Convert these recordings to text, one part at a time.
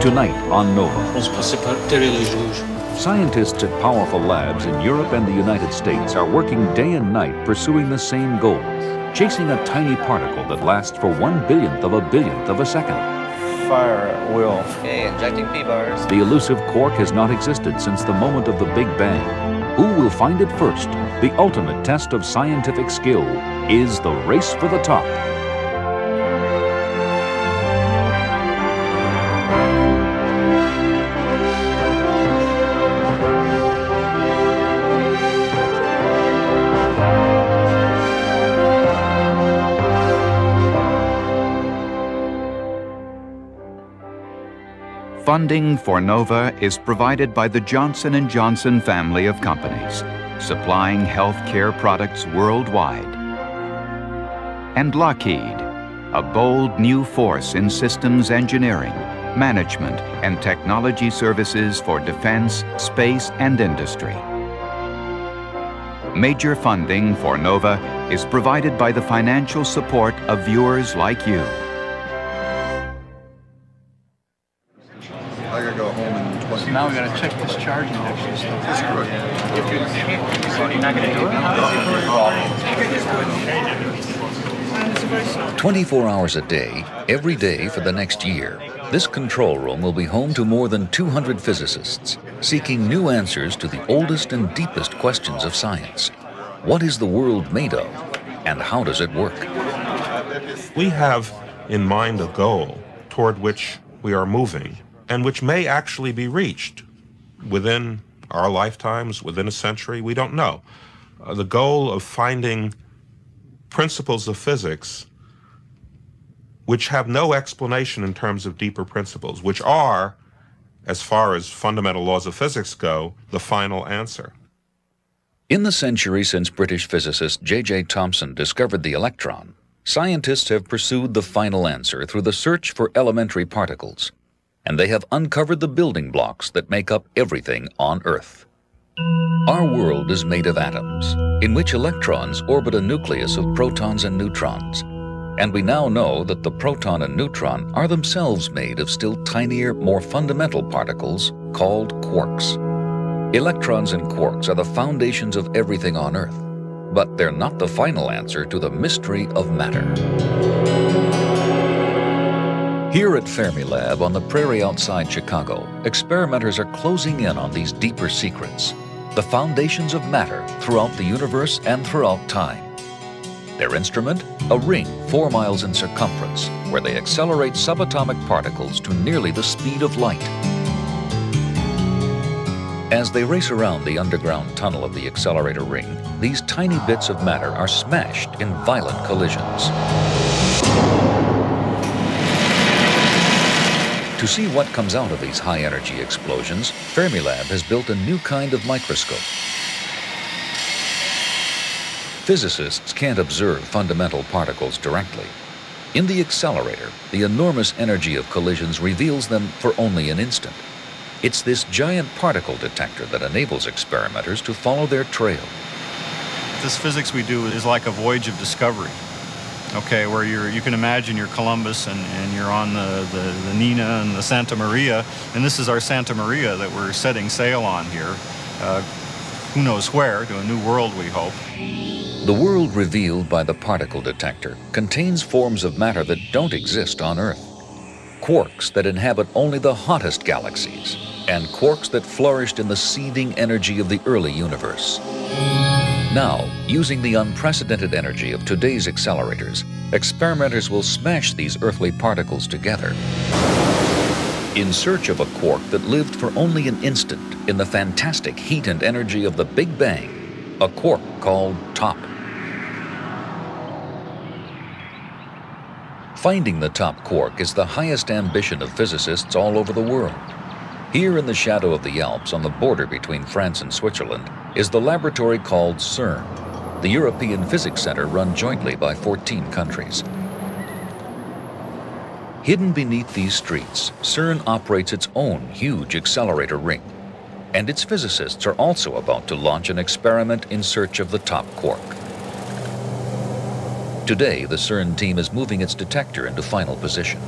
Tonight on NOVA. Scientists at powerful labs in Europe and the United States are working day and night pursuing the same goal, chasing a tiny particle that lasts for one billionth of a billionth of a second. Fire at will. Okay, injecting P-bars. The elusive quark has not existed since the moment of the Big Bang. Who will find it first? The ultimate test of scientific skill is the race for the top. Funding for NOVA is provided by the Johnson & Johnson family of companies, supplying healthcare products worldwide. And Lockheed, a bold new force in systems engineering, management, and technology services for defense, space, and industry. Major funding for NOVA is provided by the financial support of viewers like you. Gotta check this charge index and stuff. That's correct. If you, so you're not gonna do it? 24 hours a day, every day for the next year, this control room will be home to more than 200 physicists seeking new answers to the oldest and deepest questions of science. What is the world made of, and how does it work? We have in mind a goal toward which we are moving and which may actually be reached within our lifetimes, within a century, we don't know. Uh, the goal of finding principles of physics which have no explanation in terms of deeper principles, which are, as far as fundamental laws of physics go, the final answer. In the century since British physicist J.J. Thomson discovered the electron, scientists have pursued the final answer through the search for elementary particles, and they have uncovered the building blocks that make up everything on Earth. Our world is made of atoms, in which electrons orbit a nucleus of protons and neutrons, and we now know that the proton and neutron are themselves made of still tinier, more fundamental particles called quarks. Electrons and quarks are the foundations of everything on Earth, but they're not the final answer to the mystery of matter. Here at Fermilab on the prairie outside Chicago, experimenters are closing in on these deeper secrets, the foundations of matter throughout the universe and throughout time. Their instrument? A ring four miles in circumference, where they accelerate subatomic particles to nearly the speed of light. As they race around the underground tunnel of the accelerator ring, these tiny bits of matter are smashed in violent collisions. To see what comes out of these high-energy explosions, Fermilab has built a new kind of microscope. Physicists can't observe fundamental particles directly. In the accelerator, the enormous energy of collisions reveals them for only an instant. It's this giant particle detector that enables experimenters to follow their trail. This physics we do is like a voyage of discovery. Okay, where you're, you can imagine you're Columbus and, and you're on the, the, the Nina and the Santa Maria, and this is our Santa Maria that we're setting sail on here. Uh, who knows where, to a new world, we hope. The world revealed by the particle detector contains forms of matter that don't exist on Earth. Quarks that inhabit only the hottest galaxies, and quarks that flourished in the seething energy of the early universe. Now, using the unprecedented energy of today's accelerators, experimenters will smash these earthly particles together in search of a quark that lived for only an instant in the fantastic heat and energy of the Big Bang, a quark called TOP. Finding the top quark is the highest ambition of physicists all over the world. Here in the shadow of the Alps on the border between France and Switzerland is the laboratory called CERN, the European Physics Center run jointly by 14 countries. Hidden beneath these streets, CERN operates its own huge accelerator ring, and its physicists are also about to launch an experiment in search of the top quark. Today, the CERN team is moving its detector into final position.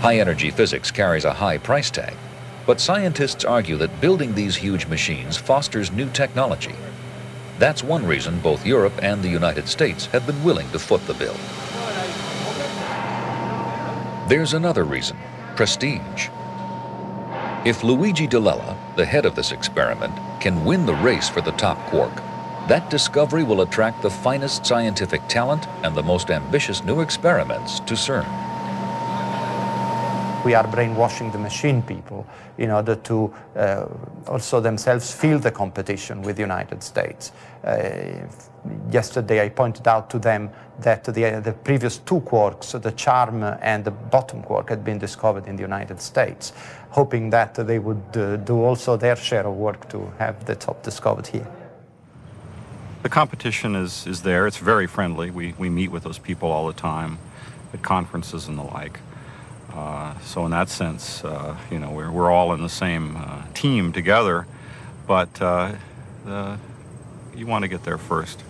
High-energy physics carries a high price tag, but scientists argue that building these huge machines fosters new technology. That's one reason both Europe and the United States have been willing to foot the bill. There's another reason, prestige. If Luigi Di Lella, the head of this experiment, can win the race for the top quark, that discovery will attract the finest scientific talent and the most ambitious new experiments to CERN. We are brainwashing the machine people in order to uh, also themselves feel the competition with the United States. Uh, yesterday I pointed out to them that the, uh, the previous two quarks, the charm and the bottom quark, had been discovered in the United States, hoping that they would uh, do also their share of work to have the top discovered here. The competition is, is there. It's very friendly. We, we meet with those people all the time at conferences and the like. Uh, so in that sense, uh, you know, we're, we're all in the same uh, team together, but uh, the, you want to get there first.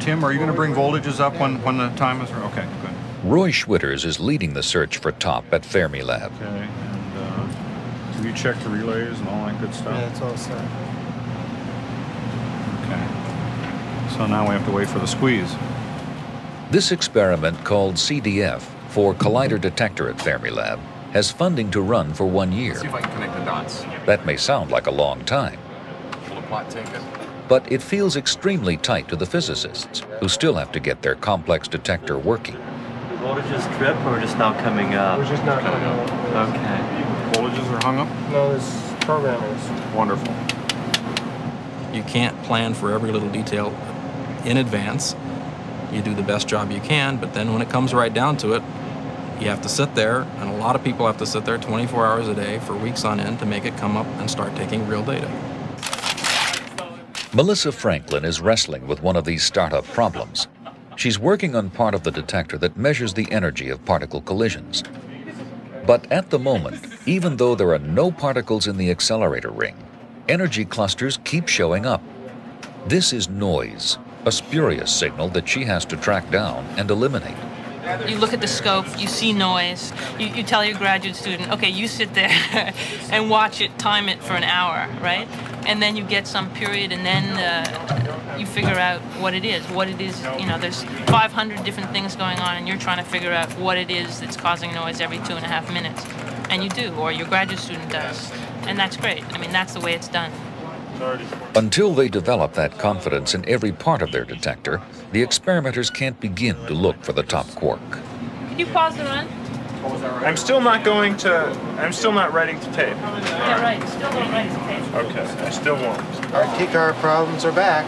Tim, are you going to bring voltages up when, when the time is... Okay, good. Roy Schwitters is leading the search for top at Fermilab. Okay, and uh, have you checked the relays and all that good stuff? Yeah, it's all set. Okay. So now we have to wait for the squeeze. This experiment, called CDF, for Collider Detector at Fermilab, has funding to run for one year. See if I can connect the dots. That may sound like a long time, Will the plot take it? but it feels extremely tight to the physicists, who still have to get their complex detector working. The voltages trip or just not coming up? We're just not going to Okay. Voltages are hung up? No, this programmers. Wonderful. You can't plan for every little detail in advance. You do the best job you can, but then when it comes right down to it, you have to sit there, and a lot of people have to sit there 24 hours a day for weeks on end to make it come up and start taking real data. Melissa Franklin is wrestling with one of these startup problems. She's working on part of the detector that measures the energy of particle collisions. But at the moment, even though there are no particles in the accelerator ring, energy clusters keep showing up. This is noise, a spurious signal that she has to track down and eliminate. You look at the scope, you see noise, you, you tell your graduate student, okay, you sit there and watch it, time it for an hour, right? And then you get some period and then uh, you figure out what it is. What it is, you know, there's 500 different things going on and you're trying to figure out what it is that's causing noise every two and a half minutes. And you do, or your graduate student does. And that's great. I mean, that's the way it's done. Until they develop that confidence in every part of their detector, the experimenters can't begin to look for the top quark. Can you pause the run? I'm still not going to, I'm still not writing to tape. Yeah, right. Still don't write the tape. Okay, I still won't. Our kicker problems are back.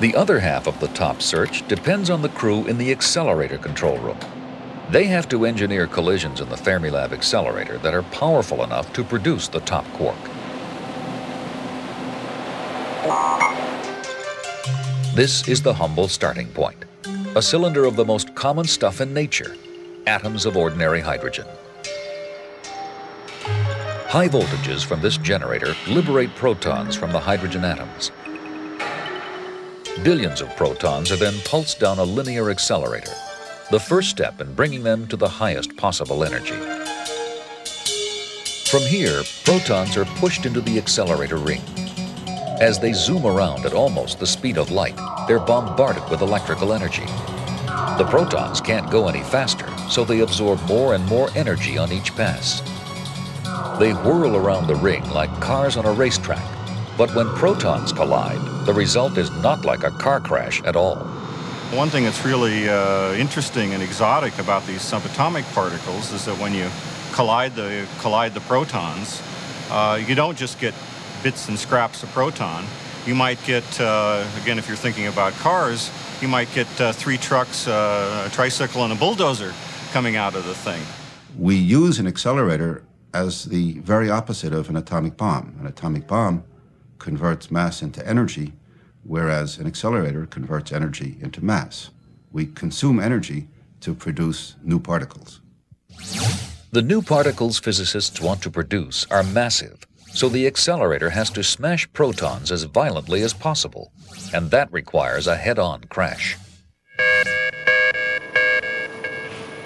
The other half of the top search depends on the crew in the accelerator control room. They have to engineer collisions in the Fermilab accelerator that are powerful enough to produce the top quark. This is the humble starting point. A cylinder of the most common stuff in nature, atoms of ordinary hydrogen. High voltages from this generator liberate protons from the hydrogen atoms. Billions of protons are then pulsed down a linear accelerator, the first step in bringing them to the highest possible energy. From here, protons are pushed into the accelerator ring. As they zoom around at almost the speed of light, they're bombarded with electrical energy. The protons can't go any faster, so they absorb more and more energy on each pass. They whirl around the ring like cars on a racetrack, but when protons collide, the result is not like a car crash at all. One thing that's really uh, interesting and exotic about these subatomic particles is that when you collide the collide the protons, uh, you don't just get bits and scraps of proton. You might get, uh, again, if you're thinking about cars, you might get uh, three trucks, uh, a tricycle, and a bulldozer coming out of the thing. We use an accelerator as the very opposite of an atomic bomb. An atomic bomb converts mass into energy, whereas an accelerator converts energy into mass. We consume energy to produce new particles. The new particles physicists want to produce are massive, so the accelerator has to smash protons as violently as possible, and that requires a head-on crash.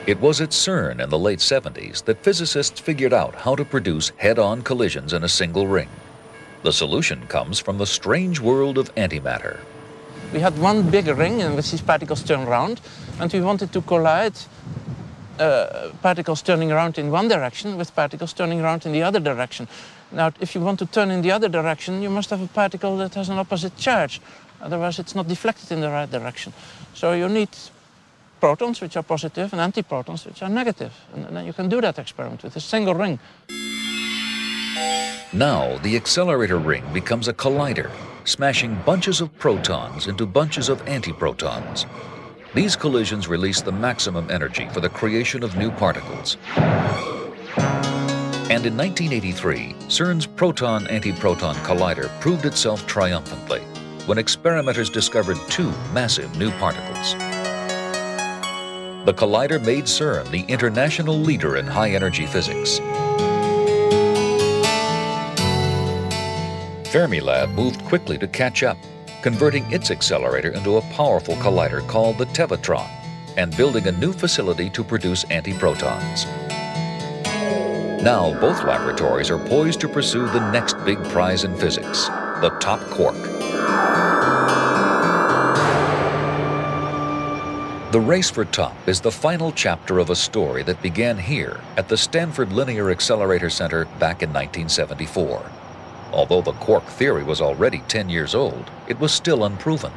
It was at CERN in the late 70s that physicists figured out how to produce head-on collisions in a single ring. The solution comes from the strange world of antimatter. We had one big ring in which these particles turn around, and we wanted to collide uh, particles turning around in one direction with particles turning around in the other direction. Now, if you want to turn in the other direction, you must have a particle that has an opposite charge. Otherwise, it's not deflected in the right direction. So you need protons, which are positive, and antiprotons, which are negative. And then you can do that experiment with a single ring. Now, the accelerator ring becomes a collider, smashing bunches of protons into bunches of antiprotons. These collisions release the maximum energy for the creation of new particles. And in 1983, CERN's proton-antiproton collider proved itself triumphantly when experimenters discovered two massive new particles. The collider made CERN the international leader in high-energy physics. Fermilab moved quickly to catch up, converting its accelerator into a powerful collider called the Tevatron and building a new facility to produce antiprotons. Now, both laboratories are poised to pursue the next big prize in physics, the top quark. The race for top is the final chapter of a story that began here at the Stanford Linear Accelerator Center back in 1974. Although the quark theory was already 10 years old, it was still unproven.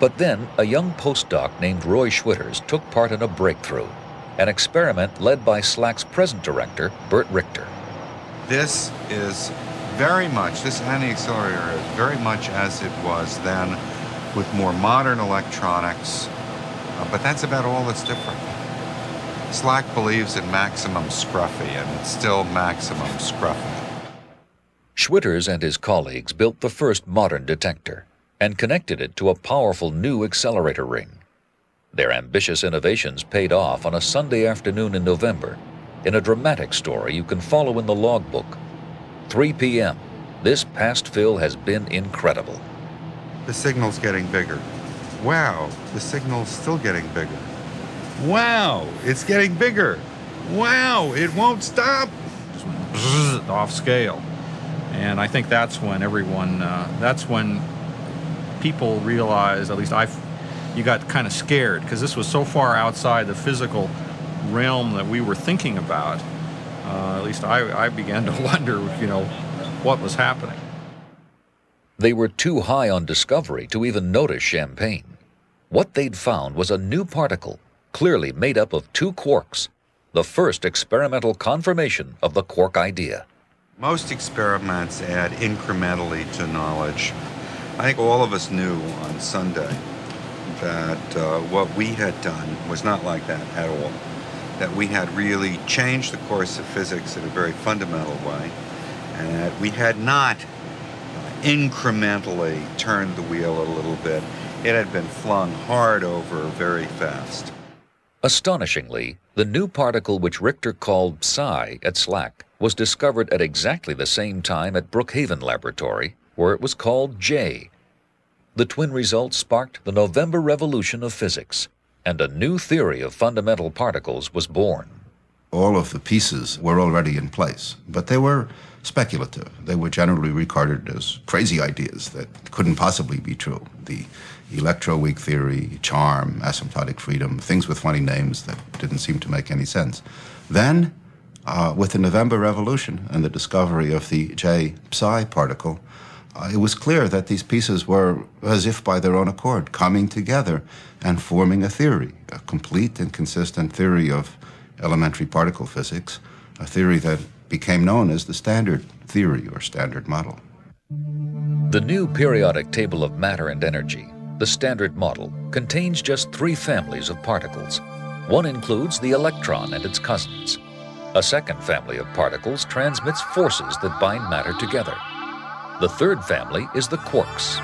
But then, a young postdoc named Roy Schwitters took part in a breakthrough an experiment led by SLAC's present director, Burt Richter. This is very much, this anti-accelerator is very much as it was then with more modern electronics, uh, but that's about all that's different. SLAC believes in maximum scruffy, and it's still maximum scruffy. Schwitters and his colleagues built the first modern detector and connected it to a powerful new accelerator ring. Their ambitious innovations paid off on a Sunday afternoon in November in a dramatic story you can follow in the logbook. 3 p.m. This past fill has been incredible. The signal's getting bigger. Wow, the signal's still getting bigger. Wow, it's getting bigger. Wow, it won't stop. Off scale. And I think that's when everyone, uh, that's when people realize, at least I you got kind of scared because this was so far outside the physical realm that we were thinking about. Uh, at least I, I began to wonder, you know, what was happening. They were too high on discovery to even notice champagne. What they'd found was a new particle, clearly made up of two quarks, the first experimental confirmation of the quark idea. Most experiments add incrementally to knowledge. I think all of us knew on Sunday that uh, what we had done was not like that at all. That we had really changed the course of physics in a very fundamental way, and that we had not incrementally turned the wheel a little bit. It had been flung hard over very fast. Astonishingly, the new particle which Richter called psi at SLAC was discovered at exactly the same time at Brookhaven Laboratory, where it was called J, the twin results sparked the November revolution of physics, and a new theory of fundamental particles was born. All of the pieces were already in place, but they were speculative. They were generally regarded as crazy ideas that couldn't possibly be true. The electroweak theory, charm, asymptotic freedom, things with funny names that didn't seem to make any sense. Then, uh, with the November Revolution and the discovery of the J psi particle, Uh, it was clear that these pieces were, as if by their own accord, coming together and forming a theory, a complete and consistent theory of elementary particle physics, a theory that became known as the standard theory or standard model. The new periodic table of matter and energy, the standard model, contains just three families of particles. One includes the electron and its cousins. A second family of particles transmits forces that bind matter together. The third family is the quarks.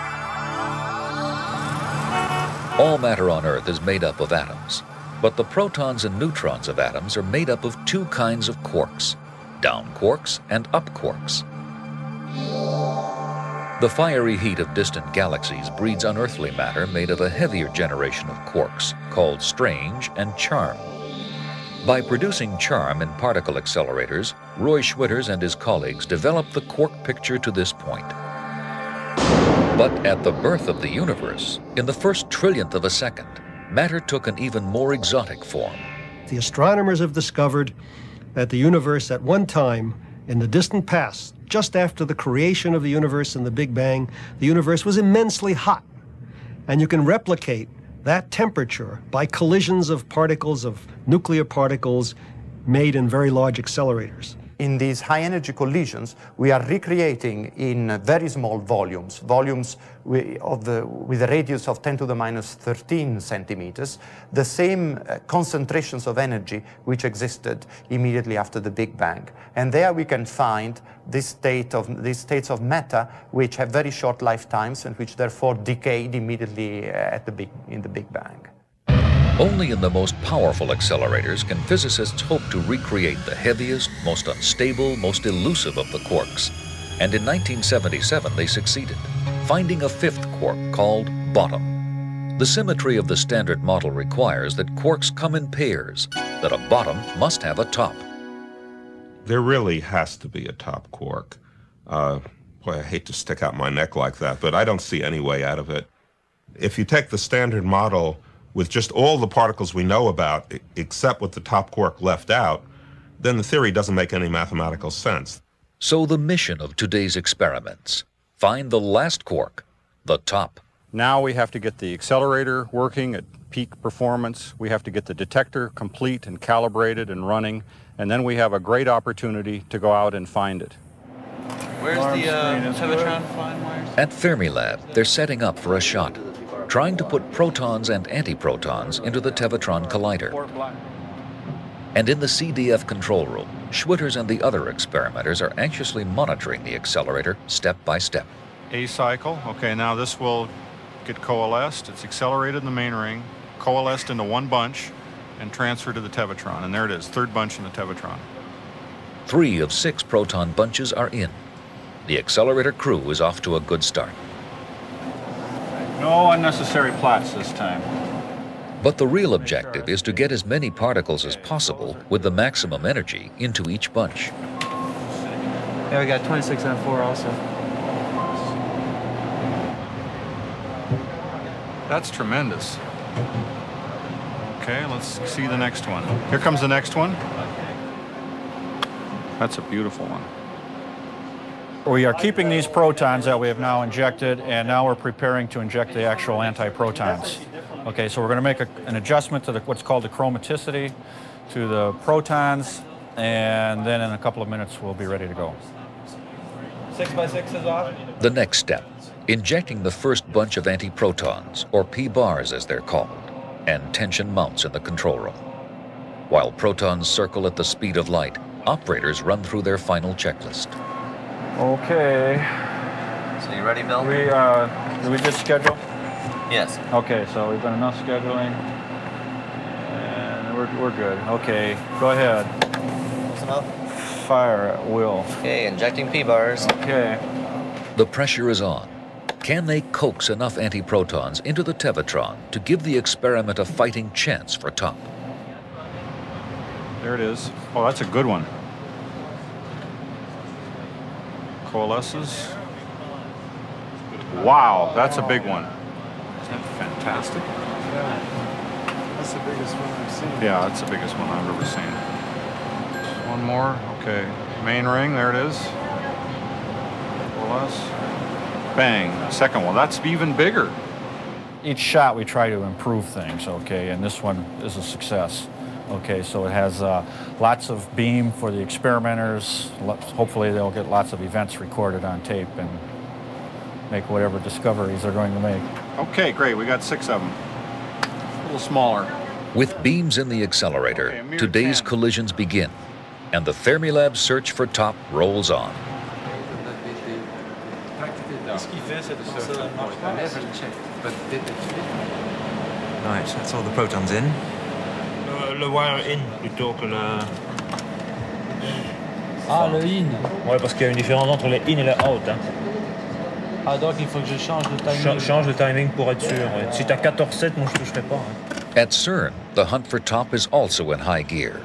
All matter on Earth is made up of atoms, but the protons and neutrons of atoms are made up of two kinds of quarks. down quarks and up quarks. The fiery heat of distant galaxies breeds unearthly matter made of a heavier generation of quarks called strange and charm. By producing charm in particle accelerators, Roy Schwitters and his colleagues developed the quark picture to this point. But at the birth of the universe, in the first trillionth of a second, matter took an even more exotic form. The astronomers have discovered that the universe at one time in the distant past, just after the creation of the universe and the Big Bang, the universe was immensely hot. And you can replicate that temperature by collisions of particles, of nuclear particles made in very large accelerators in these high energy collisions, we are recreating in very small volumes, volumes of the, with a radius of 10 to the minus 13 centimeters, the same uh, concentrations of energy which existed immediately after the Big Bang. And there we can find this state of, these states of matter which have very short lifetimes and which therefore decayed immediately uh, at the big, in the Big Bang. Only in the most powerful accelerators can physicists hope to recreate the heaviest, most unstable, most elusive of the quarks. And in 1977 they succeeded, finding a fifth quark called bottom. The symmetry of the standard model requires that quarks come in pairs, that a bottom must have a top. There really has to be a top quark. Uh, boy, I hate to stick out my neck like that, but I don't see any way out of it. If you take the standard model, with just all the particles we know about, except with the top quark left out, then the theory doesn't make any mathematical sense. So the mission of today's experiments, find the last quark, the top. Now we have to get the accelerator working at peak performance. We have to get the detector complete and calibrated and running. And then we have a great opportunity to go out and find it. Where's the uh, Tevatron find wires? At Fermilab, they're setting up for a shot trying to put protons and antiprotons into the Tevatron collider. And in the CDF control room, Schwitters and the other experimenters are anxiously monitoring the accelerator step by step. A cycle. Okay, now this will get coalesced. It's accelerated in the main ring, coalesced into one bunch, and transferred to the Tevatron. And there it is, third bunch in the Tevatron. Three of six proton bunches are in. The accelerator crew is off to a good start. No unnecessary plots this time. But the real objective is to get as many particles as possible with the maximum energy into each bunch. Yeah, we got 26 on 4 also. That's tremendous. Okay, let's see the next one. Here comes the next one. That's a beautiful one. We are keeping these protons that we have now injected, and now we're preparing to inject the actual antiprotons. Okay, so we're going to make a, an adjustment to the, what's called the chromaticity to the protons, and then in a couple of minutes we'll be ready to go. Six by six is off? The next step, injecting the first bunch of antiprotons, or P-bars as they're called, and tension mounts in the control room. While protons circle at the speed of light, operators run through their final checklist. Okay. So you ready, Bill? We uh, did we just schedule? Yes. Okay, so we've done enough scheduling, and we're we're good. Okay, go ahead. Listen up. Fire at will. Okay, injecting P bars. Okay. The pressure is on. Can they coax enough antiprotons into the Tevatron to give the experiment a fighting chance for top? There it is. Oh, that's a good one. Coalesces. Wow, that's a big one. Isn't that fantastic? Yeah. That's the biggest one I've seen. Yeah, that's the biggest one I've ever seen. One more. Okay. Main ring, there it is. Coalesce. Bang. Second one. That's even bigger. Each shot we try to improve things, okay, and this one is a success. Okay, so it has uh, lots of beam for the experimenters. Hopefully they'll get lots of events recorded on tape and make whatever discoveries they're going to make. Okay, great. We got six of them. A little smaller. With beams in the accelerator, okay, today's 10. collisions begin, and the Fermilab search for top rolls on. Nice, that's all the protons in le wire in plutôt que le... Ah, le in. Ouais, parce qu'il y a une différence entre le in et le out. Hein. Ah, donc il faut que je change le timing. Ch change le timing pour être sûr. Ouais. Si t'as 14-7, moi je toucherai pas. Hein. At CERN, the hunt for top is also in high gear.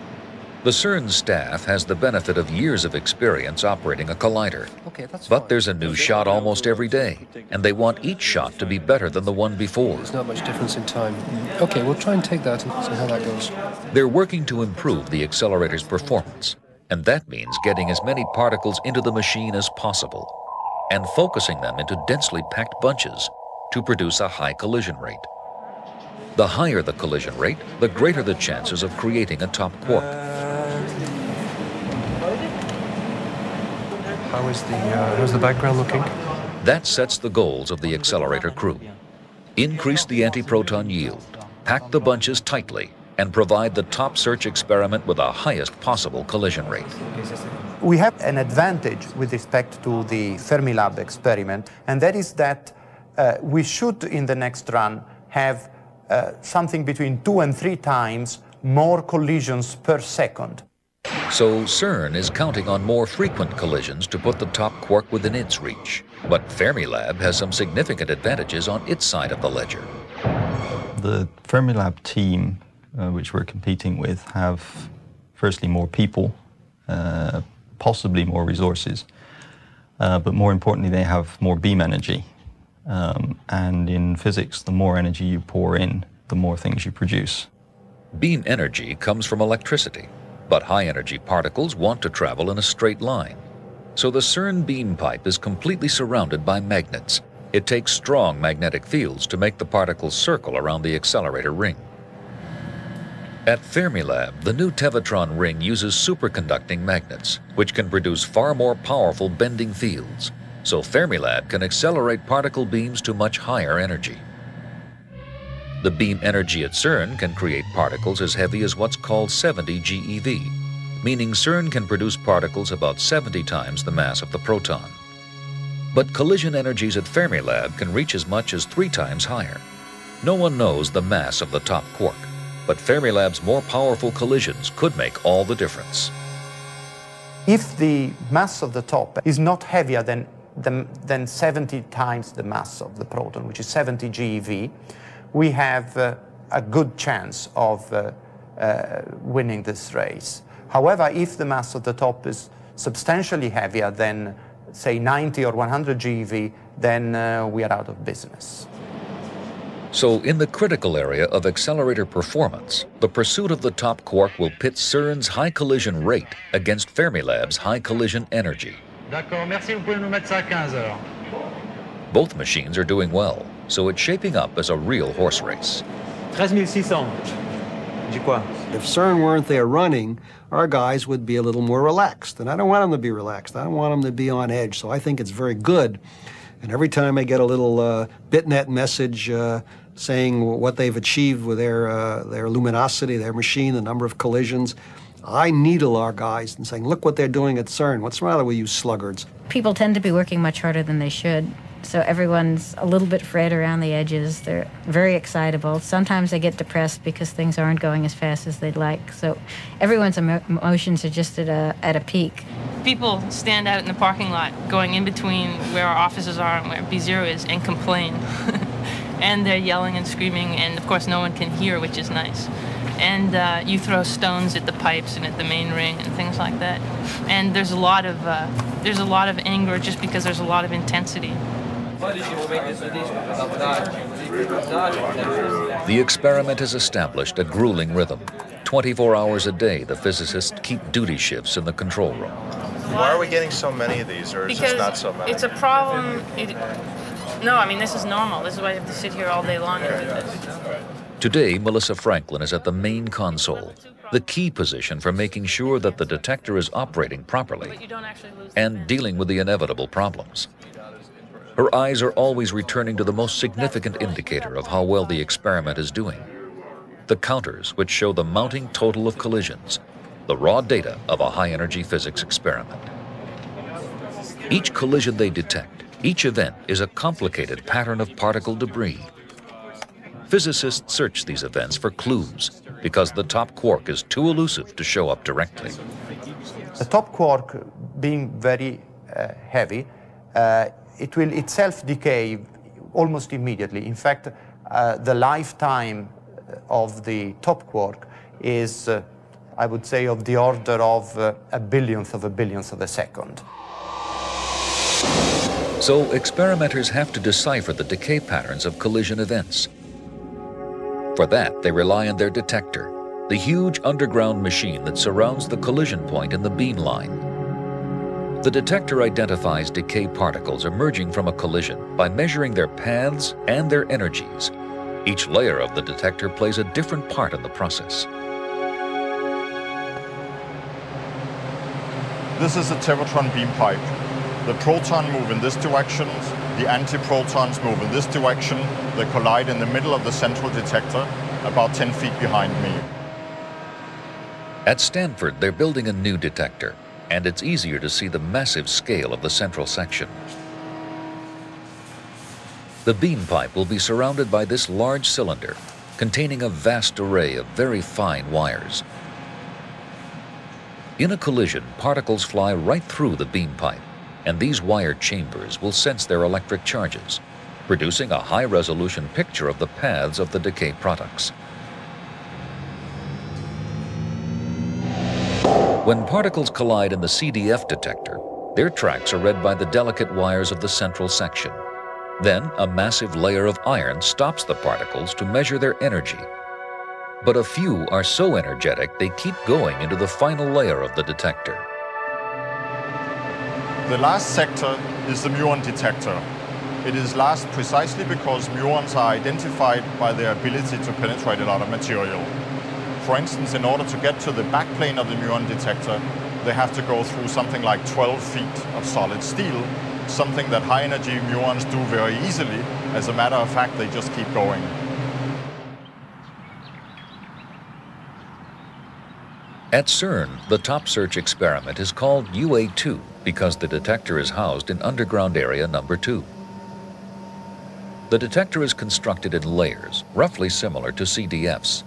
The CERN staff has the benefit of years of experience operating a collider. Okay, that's but there's a new shot almost every day, and they want each shot to be better than the one before. There's not much difference in time. Okay, we'll try and take that and see how that goes. They're working to improve the accelerator's performance, and that means getting as many particles into the machine as possible and focusing them into densely packed bunches to produce a high collision rate. The higher the collision rate, the greater the chances of creating a top quark. How is the, uh, how's the background looking? That sets the goals of the accelerator crew. Increase the antiproton yield, pack the bunches tightly, and provide the top search experiment with the highest possible collision rate. We have an advantage with respect to the Fermilab experiment, and that is that uh, we should, in the next run, have uh, something between two and three times more collisions per second. So CERN is counting on more frequent collisions to put the top quark within its reach. But Fermilab has some significant advantages on its side of the ledger. The Fermilab team, uh, which we're competing with, have firstly more people, uh, possibly more resources, uh, but more importantly, they have more beam energy. Um, and in physics, the more energy you pour in, the more things you produce. Beam energy comes from electricity, but high energy particles want to travel in a straight line. So the CERN beam pipe is completely surrounded by magnets. It takes strong magnetic fields to make the particles circle around the accelerator ring. At Fermilab, the new Tevatron ring uses superconducting magnets, which can produce far more powerful bending fields so Fermilab can accelerate particle beams to much higher energy. The beam energy at CERN can create particles as heavy as what's called 70 GeV, meaning CERN can produce particles about 70 times the mass of the proton. But collision energies at Fermilab can reach as much as three times higher. No one knows the mass of the top quark, but Fermilab's more powerful collisions could make all the difference. If the mass of the top is not heavier than the, than 70 times the mass of the proton, which is 70 GeV, we have uh, a good chance of uh, uh, winning this race. However, if the mass of the top is substantially heavier than, say, 90 or 100 GeV, then uh, we are out of business. So, in the critical area of accelerator performance, the pursuit of the top quark will pit CERN's high collision rate against Fermilab's high collision energy. D'accord, merci, vous pouvez nous mettre ça à 15 heures. Both machines are doing well, so it's shaping up as a real horse race. 13600. Dis quoi? If CERN weren't there running, our guys would be a little more relaxed. And I don't want them to be relaxed. I don't want them to be on edge. So I think it's very good. And every time I get a little uh, BitNet message uh, saying what they've achieved with their, uh, their luminosity, their machine, the number of collisions, I needle our guys and saying, look what they're doing at CERN. What's the matter with you sluggards? People tend to be working much harder than they should. So everyone's a little bit frayed around the edges. They're very excitable. Sometimes they get depressed because things aren't going as fast as they'd like. So everyone's emo- emotions are just at a, at a peak. People stand out in the parking lot going in between where our offices are and where B0 is and complain. and they're yelling and screaming, and of course, no one can hear, which is nice and uh, you throw stones at the pipes and at the main ring and things like that. And there's a lot of uh, there's a lot of anger just because there's a lot of intensity. The experiment has established a grueling rhythm. 24 hours a day, the physicists keep duty shifts in the control room. Why are we getting so many of these, or is because this not so many? It's a problem. It, no, I mean, this is normal. This is why you have to sit here all day long and do this. Today, Melissa Franklin is at the main console, the key position for making sure that the detector is operating properly and dealing with the inevitable problems. Her eyes are always returning to the most significant indicator of how well the experiment is doing the counters, which show the mounting total of collisions, the raw data of a high energy physics experiment. Each collision they detect, each event is a complicated pattern of particle debris. Physicists search these events for clues because the top quark is too elusive to show up directly. The top quark being very uh, heavy, uh, it will itself decay almost immediately. In fact, uh, the lifetime of the top quark is, uh, I would say, of the order of uh, a billionth of a billionth of a second. So experimenters have to decipher the decay patterns of collision events. For that, they rely on their detector, the huge underground machine that surrounds the collision point in the beam line. The detector identifies decay particles emerging from a collision by measuring their paths and their energies. Each layer of the detector plays a different part in the process. This is a Tevatron beam pipe. The proton move in this direction, the antiprotons move in this direction. They collide in the middle of the central detector, about 10 feet behind me. At Stanford, they're building a new detector, and it's easier to see the massive scale of the central section. The beam pipe will be surrounded by this large cylinder containing a vast array of very fine wires. In a collision, particles fly right through the beam pipe, and these wire chambers will sense their electric charges, producing a high-resolution picture of the paths of the decay products. When particles collide in the CDF detector, their tracks are read by the delicate wires of the central section. Then, a massive layer of iron stops the particles to measure their energy. But a few are so energetic they keep going into the final layer of the detector. The last sector is the muon detector. It is last precisely because muons are identified by their ability to penetrate a lot of material. For instance, in order to get to the backplane of the muon detector, they have to go through something like 12 feet of solid steel, something that high energy muons do very easily. As a matter of fact, they just keep going. At CERN, the top search experiment is called UA2 because the detector is housed in underground area number 2. The detector is constructed in layers, roughly similar to CDF's.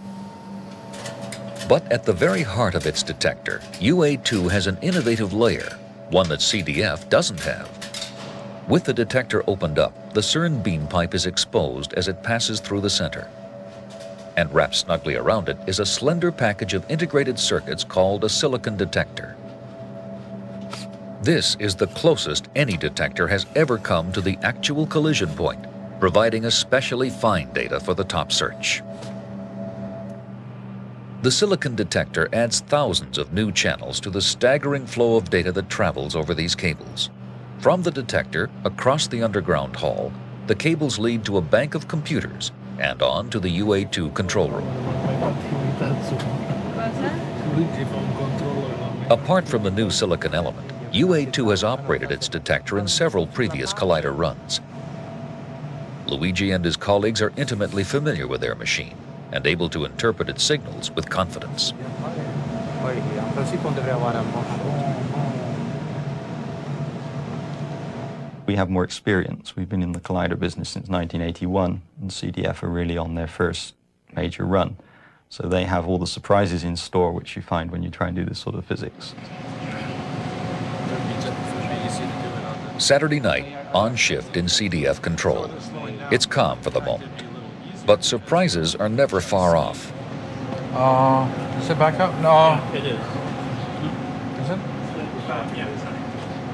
But at the very heart of its detector, UA2 has an innovative layer, one that CDF doesn't have. With the detector opened up, the CERN beam pipe is exposed as it passes through the center. And wrapped snugly around it is a slender package of integrated circuits called a silicon detector. This is the closest any detector has ever come to the actual collision point, providing especially fine data for the top search. The silicon detector adds thousands of new channels to the staggering flow of data that travels over these cables. From the detector, across the underground hall, the cables lead to a bank of computers and on to the UA2 control room. Apart from the new silicon element, UA2 has operated its detector in several previous collider runs. Luigi and his colleagues are intimately familiar with their machine and able to interpret its signals with confidence. We have more experience. We've been in the collider business since 1981, and CDF are really on their first major run. So they have all the surprises in store which you find when you try and do this sort of physics. Saturday night, on shift in CDF control. It's calm for the moment. But surprises are never far off. Uh, is it back up? No. It is. Is it?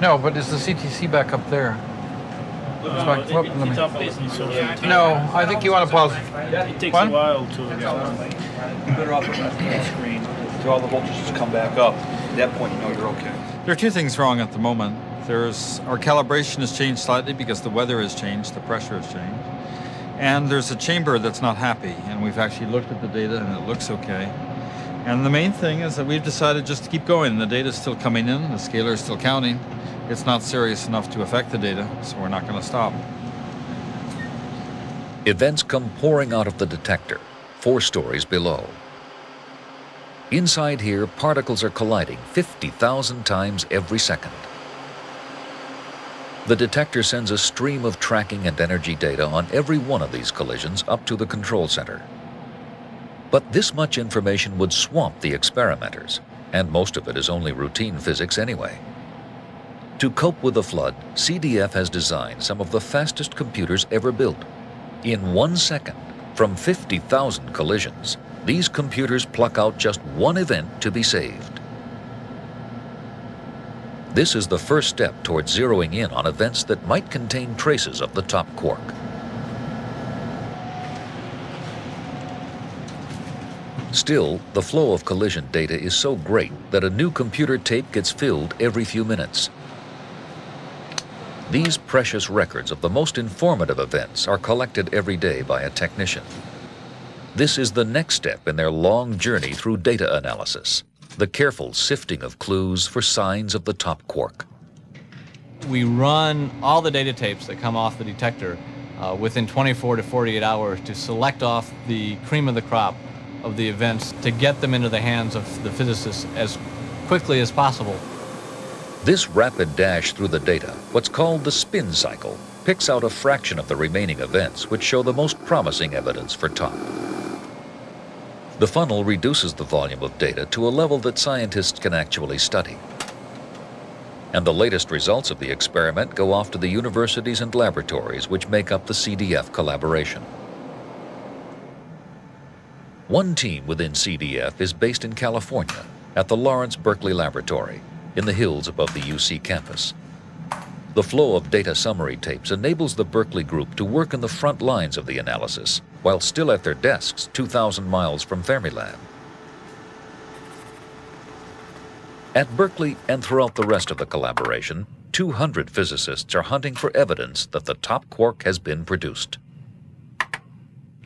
No, but is the CTC back up there? It's back- it- whoop, it- me- it's updating, No, I think you want to pause. Yeah, It takes What? a while to. You better off looking at the screen till all the voltages come back up. At that point, you know you're okay. There are two things wrong at the moment. There's our calibration has changed slightly because the weather has changed, the pressure has changed. And there's a chamber that's not happy, and we've actually looked at the data and it looks okay. And the main thing is that we've decided just to keep going. The data is still coming in, the scaler is still counting. It's not serious enough to affect the data, so we're not going to stop. Events come pouring out of the detector, four stories below. Inside here, particles are colliding 50,000 times every second. The detector sends a stream of tracking and energy data on every one of these collisions up to the control center. But this much information would swamp the experimenters, and most of it is only routine physics anyway. To cope with the flood, CDF has designed some of the fastest computers ever built. In one second, from 50,000 collisions, these computers pluck out just one event to be saved. This is the first step towards zeroing in on events that might contain traces of the top quark. Still, the flow of collision data is so great that a new computer tape gets filled every few minutes. These precious records of the most informative events are collected every day by a technician. This is the next step in their long journey through data analysis, the careful sifting of clues for signs of the top quark. We run all the data tapes that come off the detector uh, within 24 to 48 hours to select off the cream of the crop of the events to get them into the hands of the physicists as quickly as possible. This rapid dash through the data, what's called the spin cycle, picks out a fraction of the remaining events which show the most promising evidence for top. The funnel reduces the volume of data to a level that scientists can actually study. And the latest results of the experiment go off to the universities and laboratories which make up the CDF collaboration. One team within CDF is based in California at the Lawrence Berkeley Laboratory in the hills above the UC campus. The flow of data summary tapes enables the Berkeley group to work in the front lines of the analysis while still at their desks 2,000 miles from Fermilab. At Berkeley and throughout the rest of the collaboration, 200 physicists are hunting for evidence that the top quark has been produced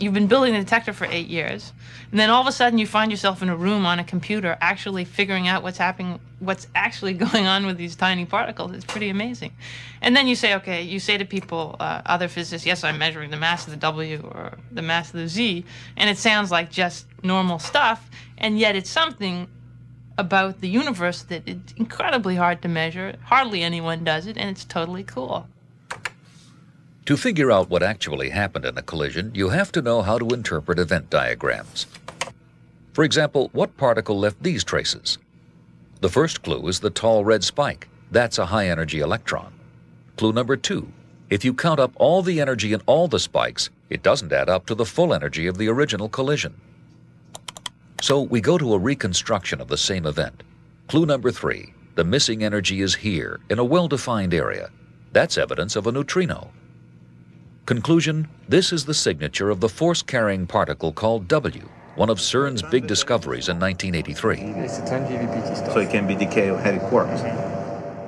you've been building the detector for eight years, and then all of a sudden you find yourself in a room on a computer actually figuring out what's happening, what's actually going on with these tiny particles. It's pretty amazing. And then you say, okay, you say to people, uh, other physicists, yes, I'm measuring the mass of the W or the mass of the Z, and it sounds like just normal stuff, and yet it's something about the universe that it's incredibly hard to measure. Hardly anyone does it, and it's totally cool. To figure out what actually happened in a collision, you have to know how to interpret event diagrams. For example, what particle left these traces? The first clue is the tall red spike. That's a high-energy electron. Clue number two, if you count up all the energy in all the spikes, it doesn't add up to the full energy of the original collision. So we go to a reconstruction of the same event. Clue number three, the missing energy is here, in a well-defined area. That's evidence of a neutrino. Conclusion this is the signature of the force carrying particle called W, one of CERN's big discoveries in 1983. So it can be decay of heavy quarks.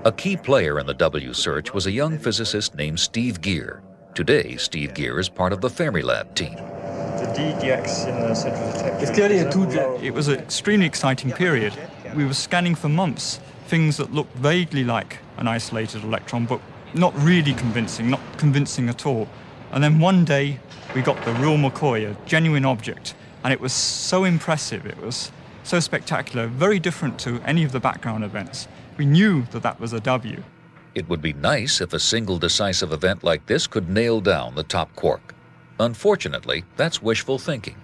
A key player in the W search was a young physicist named Steve Geer. Today, Steve Geer is part of the Fermilab team. The DDX in the central detector. It was an extremely exciting period. We were scanning for months things that looked vaguely like an isolated electron, but not really convincing, not convincing at all. And then one day we got the real McCoy, a genuine object, and it was so impressive, it was so spectacular, very different to any of the background events. We knew that that was a W. It would be nice if a single decisive event like this could nail down the top quark. Unfortunately, that's wishful thinking.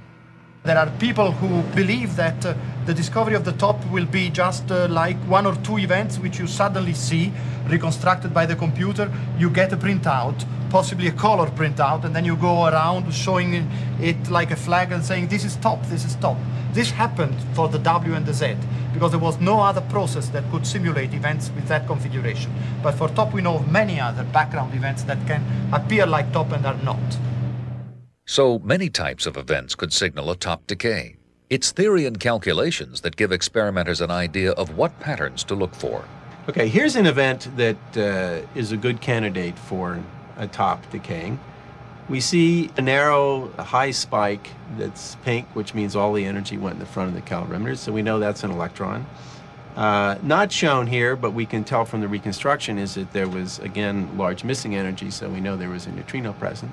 There are people who believe that uh, the discovery of the top will be just uh, like one or two events which you suddenly see reconstructed by the computer. You get a printout, possibly a color printout, and then you go around showing it like a flag and saying, this is top, this is top. This happened for the W and the Z because there was no other process that could simulate events with that configuration. But for top, we know of many other background events that can appear like top and are not. So many types of events could signal a top decay. It's theory and calculations that give experimenters an idea of what patterns to look for. Okay, here's an event that uh, is a good candidate for a top decaying. We see a narrow, high spike that's pink, which means all the energy went in the front of the calorimeter, so we know that's an electron. Uh, not shown here, but we can tell from the reconstruction is that there was, again, large missing energy, so we know there was a neutrino present.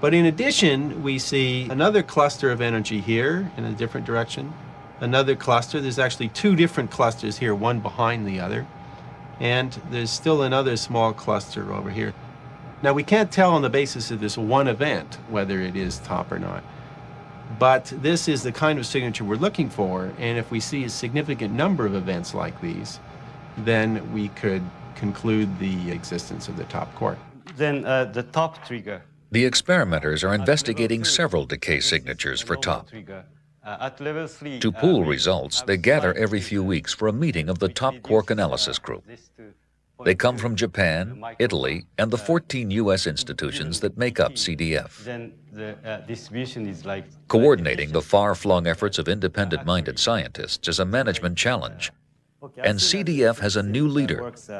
But in addition, we see another cluster of energy here in a different direction. Another cluster, there's actually two different clusters here, one behind the other. And there's still another small cluster over here. Now we can't tell on the basis of this one event whether it is top or not. But this is the kind of signature we're looking for, and if we see a significant number of events like these, then we could conclude the existence of the top quark. Then uh, the top trigger. The experimenters are investigating several decay signatures for top. Uh, at level three, To uh, pool we results, they gather every few weeks for a meeting of the top quark analysis group. They come from Japan, Italy, and the 14 U.S. institutions that make up CDF. Then the uh, distribution is like Coordinating the far-flung efforts of independent-minded scientists is a management challenge. And CDF has a new leader. works,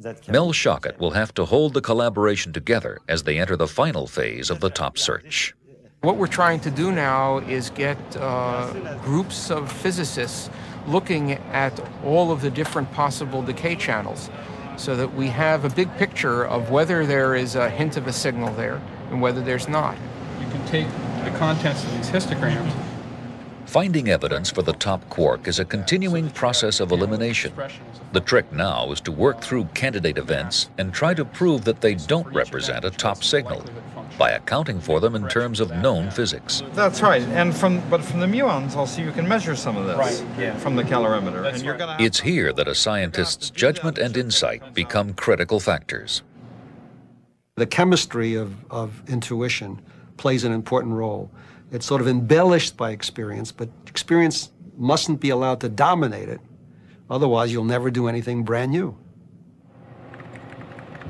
that can Mel Shochet will have to hold the collaboration together as they enter the final phase of the top search. What we're trying to do now is get uh, groups of physicists looking at all of the different possible decay channels so that we have a big picture of whether there is a hint of a signal there and whether there's not. You can take the contents of these histograms Finding evidence for the top quark is a continuing process of elimination. The trick now is to work through candidate events and try to prove that they don't represent a top signal by accounting for them in terms of known physics. That's right. And from but from the muons also you can measure some of this Right, yeah. from the calorimeter. and you're gonna It's here that a scientist's judgment and insight become critical factors. The chemistry of, of intuition plays an important role. It's sort of embellished by experience, but experience mustn't be allowed to dominate it. Otherwise, you'll never do anything brand new.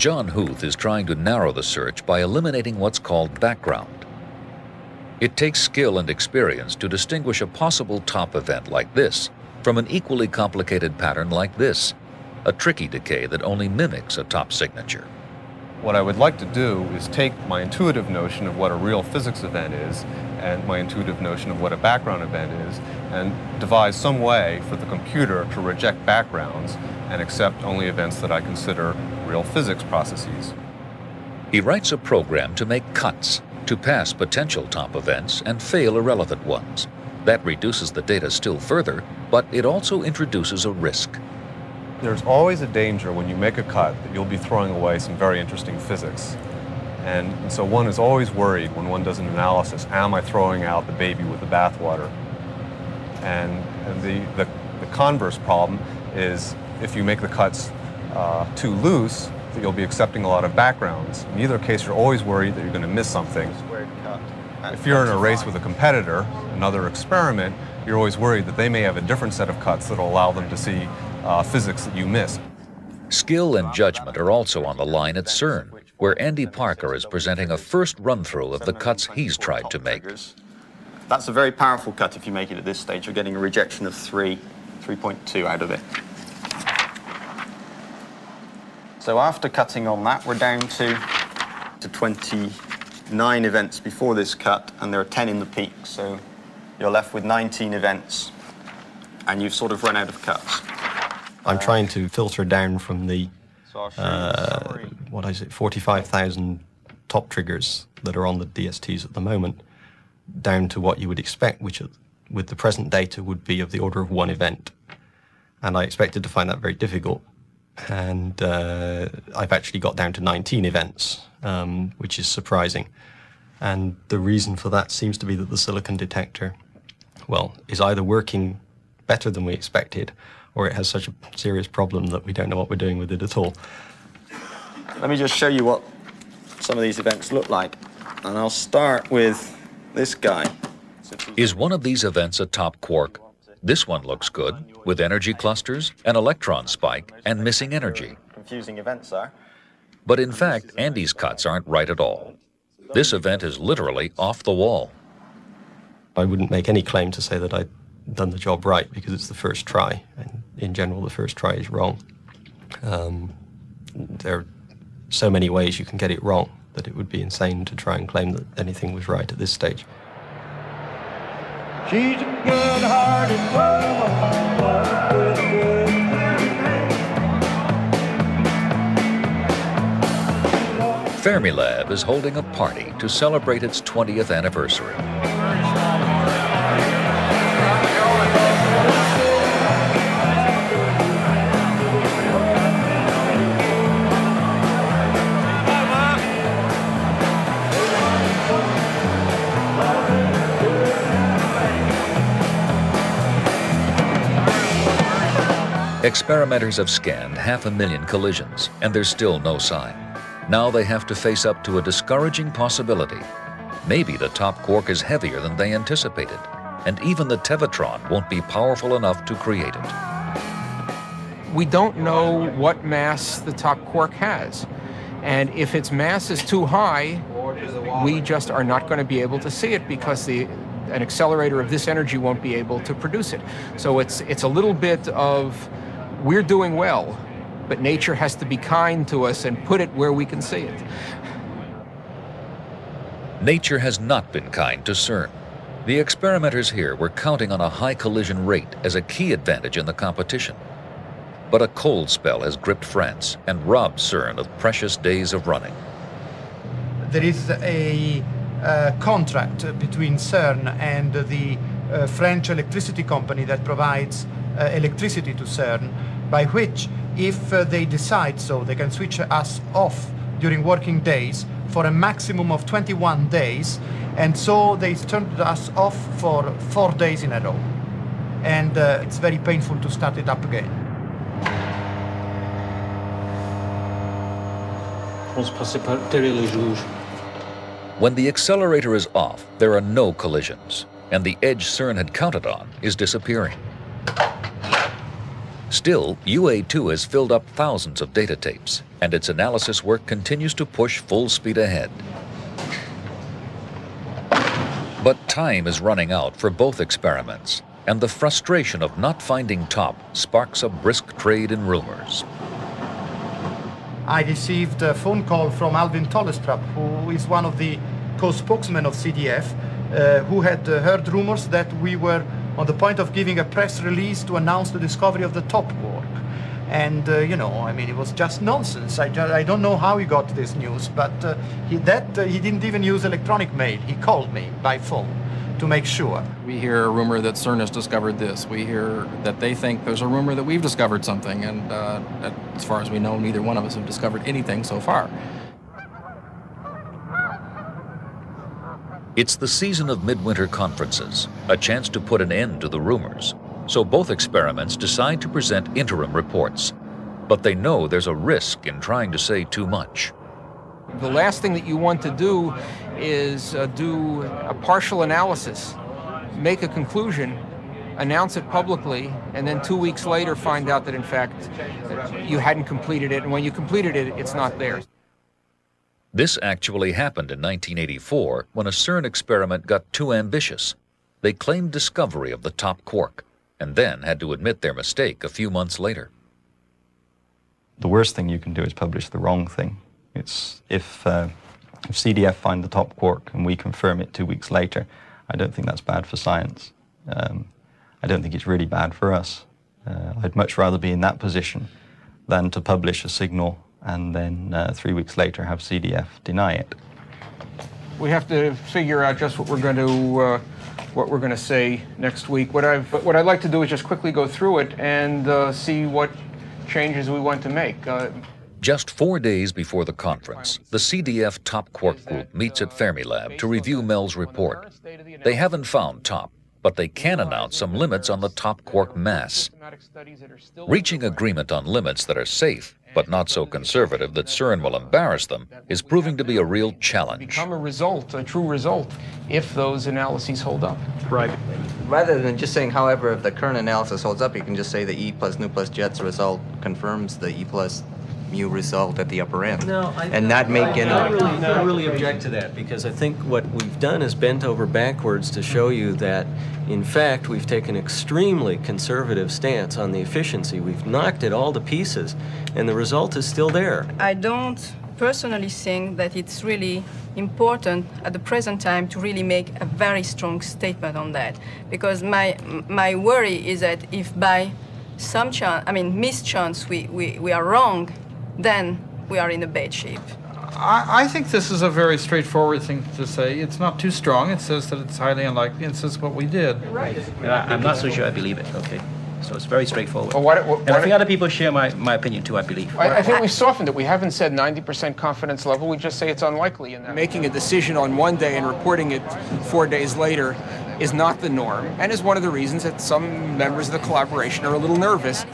John Huth is trying to narrow the search by eliminating what's called background. It takes skill and experience to distinguish a possible top event like this from an equally complicated pattern like this, a tricky decay that only mimics a top signature. What I would like to do is take my intuitive notion of what a real physics event is and my intuitive notion of what a background event is and devise some way for the computer to reject backgrounds and accept only events that I consider real physics processes. He writes a program to make cuts, to pass potential top events and fail irrelevant ones. That reduces the data still further, but it also introduces a risk. There's always a danger when you make a cut that you'll be throwing away some very interesting physics. And, and so one is always worried when one does an analysis, am I throwing out the baby with the bathwater? And, and the, the, the converse problem is if you make the cuts uh, too loose, that you'll be accepting a lot of backgrounds. In either case, you're always worried that you're going to miss something. If you're in a race with a competitor, another experiment, you're always worried that they may have a different set of cuts that'll allow them to see uh, physics that you missed. Skill and judgment are also on the line at CERN, where Andy Parker is presenting a first run through of the cuts he's tried to make. That's a very powerful cut if you make it at this stage. You're getting a rejection of 3, 3.2 out of it. So after cutting on that, we're down to, to 29 events before this cut, and there are 10 in the peak. So you're left with 19 events, and you've sort of run out of cuts. I'm trying to filter down from the uh, what is it, 45,000 top triggers that are on the DSTs at the moment, down to what you would expect, which with the present data would be of the order of one event. And I expected to find that very difficult. And uh, I've actually got down to 19 events, um, which is surprising. And the reason for that seems to be that the silicon detector, well, is either working better than we expected, or it has such a serious problem that we don't know what we're doing with it at all. Let me just show you what some of these events look like. And I'll start with this guy. Is one of these events a top quark? This one looks good, with energy clusters, an electron spike, and missing energy. Confusing events are. But in fact, Andy's cuts aren't right at all. This event is literally off the wall. I wouldn't make any claim to say that I'd done the job right because it's the first try, and in general, the first try is wrong. Um, there are so many ways you can get it wrong that it would be insane to try and claim that anything was right at this stage. She's a good-hearted woman. Good, good, Fermilab is holding a party to celebrate its 20th anniversary. Experimenters have scanned half a million collisions, and there's still no sign. Now they have to face up to a discouraging possibility. Maybe the top quark is heavier than they anticipated, and even the Tevatron won't be powerful enough to create it. We don't know what mass the top quark has. And if its mass is too high, we just are not going to be able to see it because the an accelerator of this energy won't be able to produce it. So it's it's a little bit of we're doing well, but nature has to be kind to us and put it where we can see it. Nature has not been kind to CERN. The experimenters here were counting on a high collision rate as a key advantage in the competition. But a cold spell has gripped France and robbed CERN of precious days of running. There is a uh, contract between CERN and the uh, French electricity company that provides electricity to CERN, by which, if uh, they decide so, they can switch us off during working days for a maximum of 21 days. And so they turned us off for four days in a row. And uh, it's very painful to start it up again. When the accelerator is off, there are no collisions, and the edge CERN had counted on is disappearing. Still, UA2 has filled up thousands of data tapes, and its analysis work continues to push full speed ahead. But time is running out for both experiments, and the frustration of not finding top sparks a brisk trade in rumors. I received a phone call from Alvin Tollestrup, who is one of the co-spokesmen of CDF, uh, who had uh, heard rumors that we were on the point of giving a press release to announce the discovery of the top quark. And, uh, you know, I mean, it was just nonsense. I, just, I don't know how he got this news, but uh, he, that, uh, he didn't even use electronic mail. He called me by phone to make sure. We hear a rumor that CERN has discovered this. We hear that they think there's a rumor that we've discovered something, and uh, as far as we know, neither one of us have discovered anything so far. It's the season of midwinter conferences, a chance to put an end to the rumors. So both experiments decide to present interim reports. But they know there's a risk in trying to say too much. The last thing that you want to do is uh, do a partial analysis, make a conclusion, announce it publicly, and then two weeks later find out that in fact you hadn't completed it, and when you completed it, it's not there. This actually happened in 1984 when a CERN experiment got too ambitious. They claimed discovery of the top quark, and then had to admit their mistake a few months later. The worst thing you can do is publish the wrong thing. It's if uh, if CDF find the top quark and we confirm it two weeks later, I don't think that's bad for science. Um, I don't think it's really bad for us. Uh, I'd much rather be in that position than to publish a signal and then uh, three weeks later have CDF deny it. We have to figure out just what we're going to uh, what we're going to say next week. What I've what I'd like to do is just quickly go through it and uh, see what changes we want to make. Uh, just four days before the conference, the CDF Top Quark Group meets at Fermilab to review Mel's report. They haven't found top, but they can announce some limits on the top quark mass. Reaching agreement on limits that are safe, but not so conservative that CERN will embarrass them, is proving to be a real challenge. Become a result, a true result, if those analyses hold up. Right. Rather than just saying, however, if the current analysis holds up, you can just say the E plus nu plus jets result confirms the E plus mu result at the upper end. No, I, and not make any. I really, I really object to that because I think what we've done is bent over backwards to show you that, in fact, we've taken extremely conservative stance on the efficiency. We've knocked it all to pieces, and the result is still there. I don't personally think that it's really important at the present time to really make a very strong statement on that because my my worry is that if by some chance, I mean mischance, we, we, we are wrong, then we are in a bad shape. I, I, think this is a very straightforward thing to say. It's not too strong. It says that it's highly unlikely and says what we did. Right. I'm not so sure I believe it, okay? So it's very straightforward. Well, what, what, and I think other people share my, my opinion too, I believe. I, I think we softened it. We haven't said 90% confidence level. We just say it's unlikely. And making a decision on one day and reporting it four days later is not the norm and is one of the reasons that some members of the collaboration are a little nervous.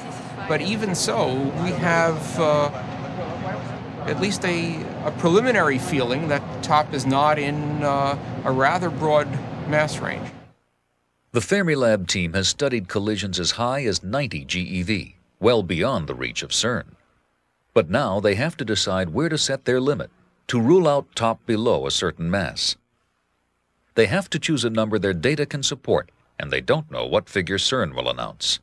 But even so, we have uh, at least a, a, preliminary feeling that top is not in uh, a rather broad mass range. The Fermilab team has studied collisions as high as 90 GeV, well beyond the reach of CERN. But now they have to decide where to set their limit to rule out top below a certain mass. They have to choose a number their data can support, and they don't know what figure CERN will announce.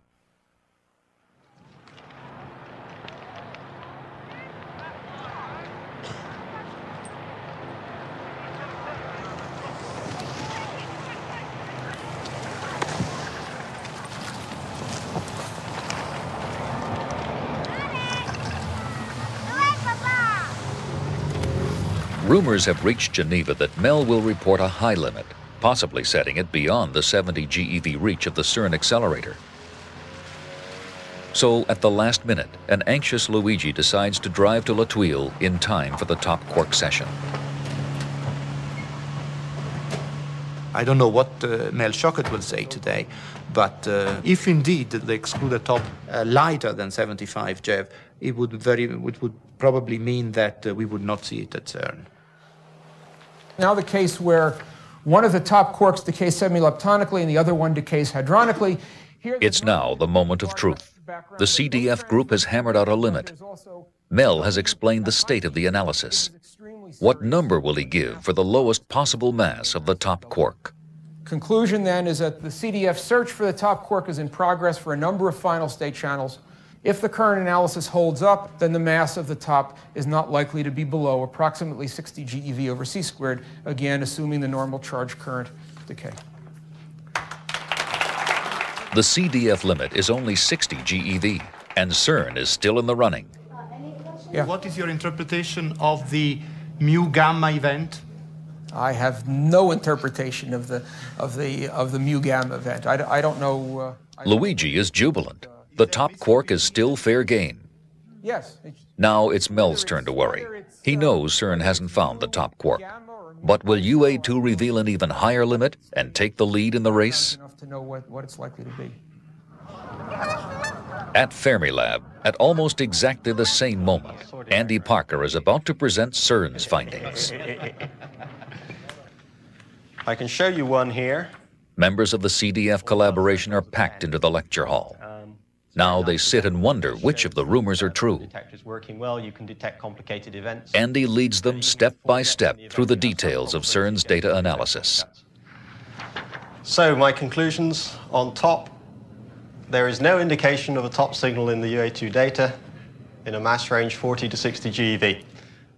Rumors have reached Geneva that MEL will report a high limit, possibly setting it beyond the 70 GeV reach of the CERN accelerator. So, at the last minute, an anxious Luigi decides to drive to La Thuile in time for the top quark session. I don't know what uh, Mel Shochet will say today, but uh, if indeed they exclude a top uh, lighter than 75 GeV, it would very it would probably mean that uh, we would not see it at CERN. Now the case where one of the top quarks decays semileptonically and the other one decays hadronically. It's now the moment of truth. The CDF group has hammered out a limit. Mel has explained the state of the analysis. What number will he give for the lowest possible mass of the top quark? Conclusion then is that the CDF search for the top quark is in progress for a number of final state channels. If the current analysis holds up, then the mass of the top is not likely to be below approximately 60 GeV over c squared, again, assuming the normal charge current decay. The CDF limit is only 60 GeV, and CERN is still in the running. Yeah. What is your interpretation of the mu gamma event? I have no interpretation of the of the of the mu gamma event. I, I don't know. Uh, I Luigi is jubilant. The top quark is still fair game. Yes. Now it's Mel's turn to worry. He knows CERN hasn't found the top quark. But will UA2 reveal an even higher limit and take the lead in the race? Enough to know what, what it's likely to be. At Fermilab, at almost exactly the same moment, Andy Parker is about to present CERN's findings. I can show you one here. Members of the CDF collaboration are packed into the lecture hall. Now they sit and wonder which of the rumors are true. Detectors working well, you can detect complicated events. Andy leads them step by step through the details of CERN's data analysis. So my conclusions on top, there is no indication of a top signal in the UA2 data in a mass range 40 to 60 GeV.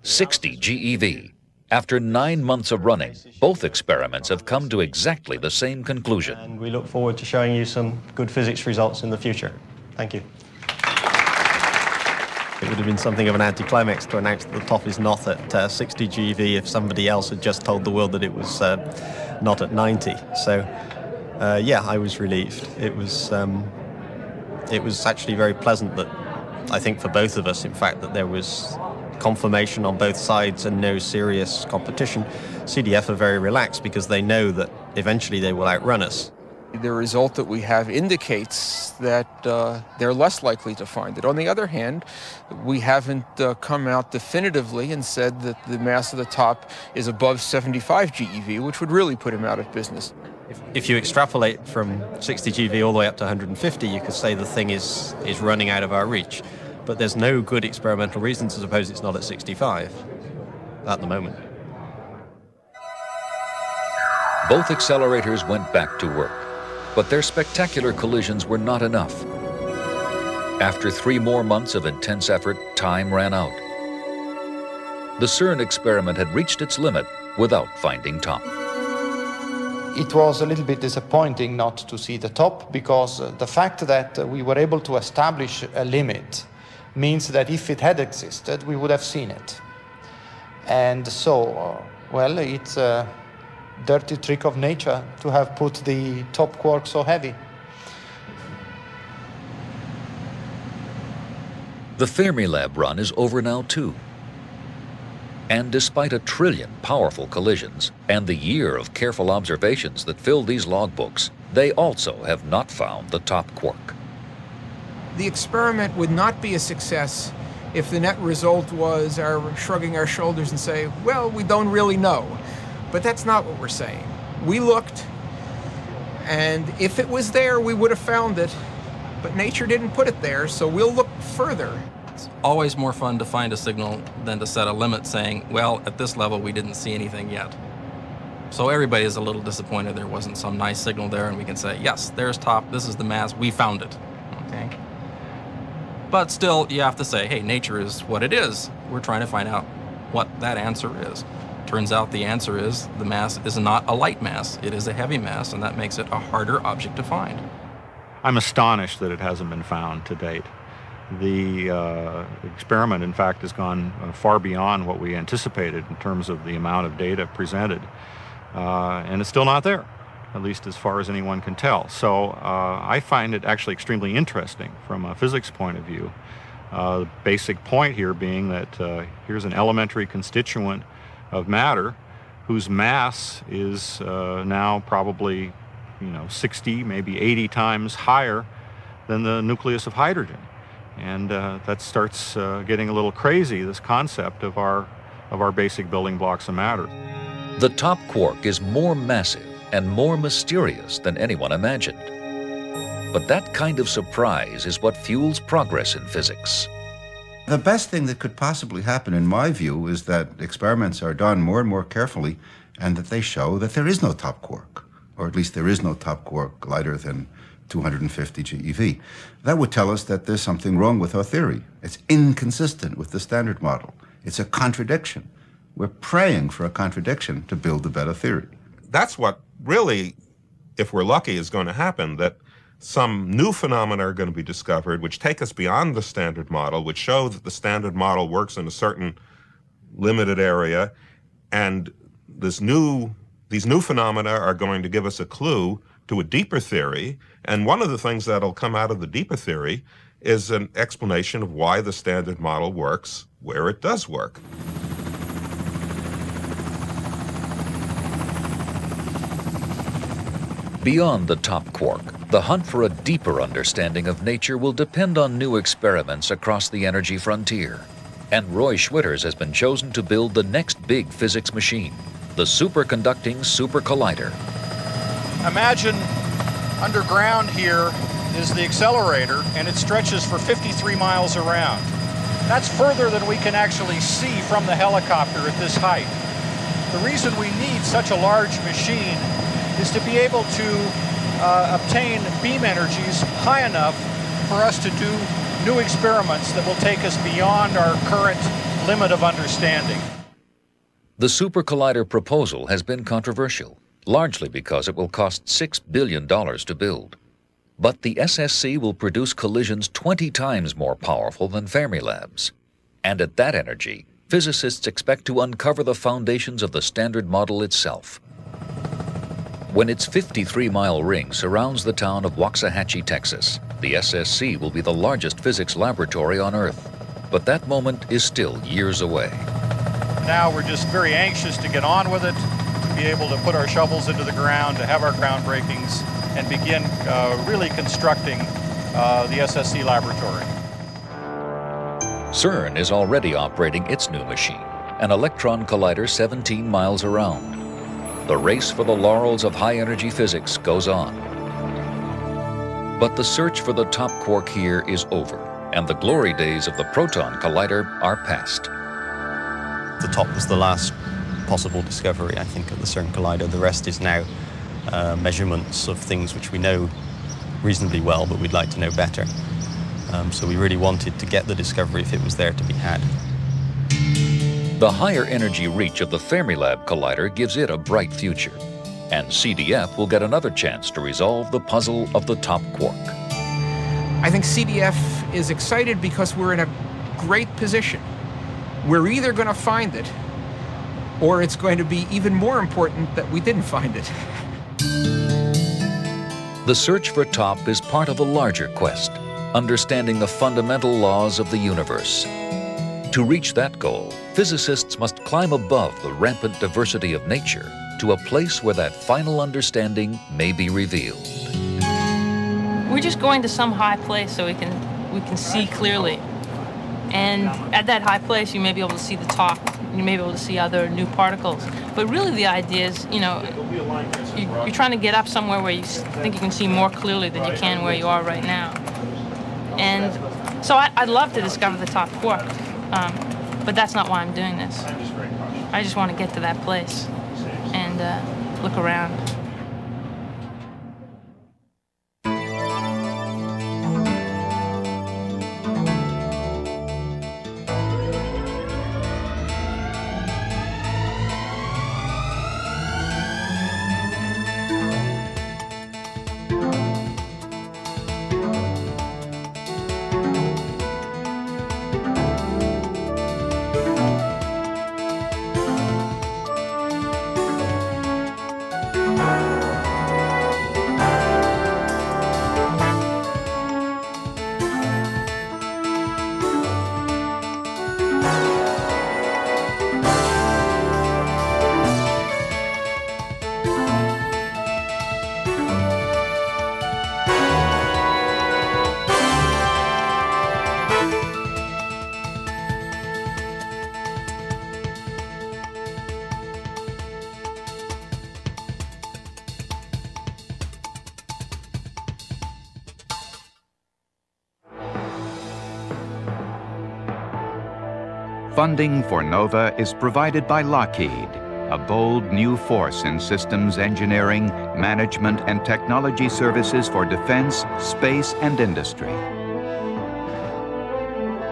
60 GeV. After nine months of running, both experiments have come to exactly the same conclusion. And we look forward to showing you some good physics results in the future. Thank you. It would have been something of an anticlimax to announce that the top is not at uh, 60 GeV if somebody else had just told the world that it was uh, not at 90. So, uh, yeah, I was relieved. It was, um, it was actually very pleasant that, I think for both of us, in fact, that there was confirmation on both sides and no serious competition. CDF are very relaxed because they know that eventually they will outrun us. The result that we have indicates that uh, they're less likely to find it. On the other hand, we haven't uh, come out definitively and said that the mass of the top is above 75 GeV, which would really put him out of business. If, if you extrapolate from 60 GeV all the way up to 150, you could say the thing is, is running out of our reach. But there's no good experimental reason to suppose it's not at 65 at the moment. Both accelerators went back to work. But their spectacular collisions were not enough. After three more months of intense effort, time ran out. The CERN experiment had reached its limit without finding top. It was a little bit disappointing not to see the top because uh, the fact that uh, we were able to establish a limit means that if it had existed, we would have seen it. And so, uh, well, it's a dirty trick of nature to have put the top quark so heavy. The Fermilab run is over now too. And despite a trillion powerful collisions and the year of careful observations that fill these logbooks, they also have not found the top quark. the experiment would not be a success if the net result was our shrugging our shoulders and say, well, we don't really know. But that's not what we're saying. We looked, and if it was there, we would have found it. But nature didn't put it there, so we'll look further. It's always more fun to find a signal than to set a limit saying, well, at this level, we didn't see anything yet. So everybody is a little disappointed there wasn't some nice signal there and we can say, yes, there's top, this is the mass, we found it. Okay? But still, you have to say, hey, nature is what it is. We're trying to find out what that answer is. Turns out the answer is the mass is not a light mass, it is a heavy mass, and that makes it a harder object to find. I'm astonished that it hasn't been found to date. The uh, experiment, in fact, has gone uh, far beyond what we anticipated in terms of the amount of data presented, uh, and it's still not there, at least as far as anyone can tell. So uh, I find it actually extremely interesting from a physics point of view. Uh, the basic point here being that uh, here's an elementary constituent of matter whose mass is now probably you know 60 maybe 80 times higher than the nucleus of hydrogen. And uh, that starts uh, getting a little crazy this concept of our of our basic building blocks of matter. The top quark is more massive and more mysterious than anyone imagined. But that kind of surprise is what fuels progress in physics the best thing that could possibly happen in my view is that experiments are done more and more carefully and that they show that there is no top quark or at least there is no top quark lighter than 250 GeV. That would tell us that there's something wrong with our theory. It's inconsistent with the standard model. It's a contradiction. We're praying for a contradiction to build a better theory. That's what really, if we're lucky, is going to happen, that some new phenomena are going to be discovered which take us beyond the standard model, which show that the standard model works in a certain limited area, and this new these new phenomena are going to give us a clue to a deeper theory, and one of the things that'll come out of the deeper theory is an explanation of why the standard model works where it does work. Beyond the top quark, the hunt for a deeper understanding of nature will depend on new experiments across the energy frontier. And Roy Schwitters has been chosen to build the next big physics machine, the superconducting super collider. Imagine underground here is the accelerator and it stretches for 53 miles around. That's further than we can actually see from the helicopter at this height. The reason we need such a large machine is to be able to uh, obtain beam energies high enough for us to do new experiments that will take us beyond our current limit of understanding. The Super Collider proposal has been controversial, largely because it will cost $6 billion to build. But the SSC will produce collisions 20 times more powerful than Fermilab's. And at that energy, physicists expect to uncover the foundations of the Standard Model itself. When its 53-mile ring surrounds the town of Waxahachie, Texas, the SSC will be the largest physics laboratory on Earth. But that moment is still years away. Now we're just very anxious to get on with it, to be able to put our shovels into the ground, to have our groundbreakings, and begin uh, really constructing uh, the SSC laboratory. CERN is already operating its new machine, an electron collider 17 miles around. The race for the laurels of high-energy physics goes on. But the search for the top quark here is over, and the glory days of the proton collider are past the top was the last possible discovery, I think, at the CERN Collider. The rest is now uh, measurements of things which we know reasonably well, but we'd like to know better. Um, so we really wanted to get the discovery if it was there to be had. The higher energy reach of the Fermilab Collider gives it a bright future. And CDF will get another chance to resolve the puzzle of the top quark. I think CDF is excited because we're in a great position we're either going to find it or it's going to be even more important that we didn't find it. The search for top is part of a larger quest, understanding the fundamental laws of the universe. To reach that goal, physicists must climb above the rampant diversity of nature to a place where that final understanding may be revealed. We're just going to some high place so we can we can see clearly. And at that high place, you may be able to see the top. You may be able to see other new particles. But really, the idea is, you know, you, you're trying to get up somewhere where you think you can see more clearly than you can where you are right now. And so I'd love to discover the top quark, um, but that's not why I'm doing this. I just want to get to that place and uh, look around. Funding for NOVA is provided by Lockheed, a bold new force in systems engineering, management, and technology services for defense, space, and industry.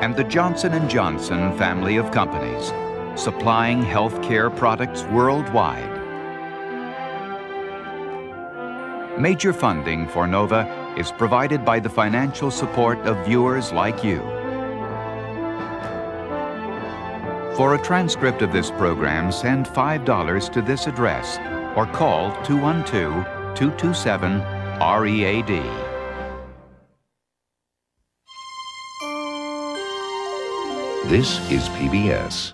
And the Johnson & Johnson family of companies, supplying healthcare products worldwide. Major funding for NOVA is provided by the financial support of viewers like you. For a transcript of this program, send $5 to this address or call 212 227 READ. This is PBS.